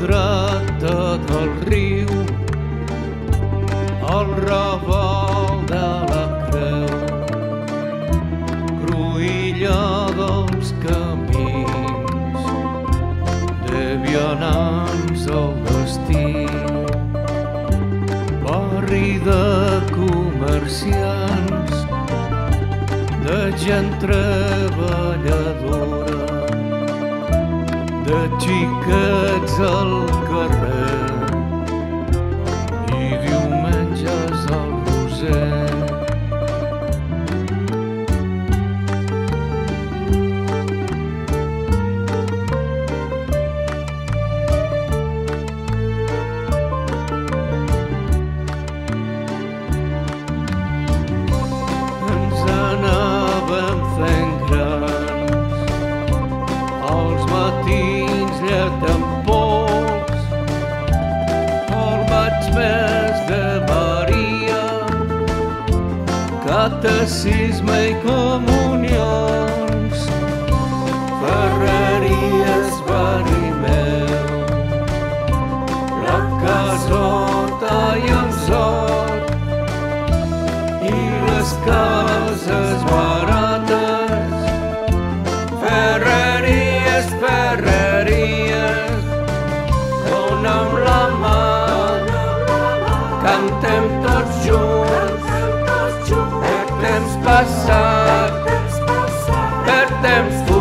dreta del riu, el raval de la creu, cruïlla dels camins, de vianants al destí, barri de comerciants, de gent treballadora, de xiquets al carrer i diumenges al roser. ens anàvem fent grans. pés de Maria, catecisme i comunions, ferreries, venimeu, la casota i el sol, i les cases van. cantem tots junts, cantem per temps passat, per temps passat, per temps futur.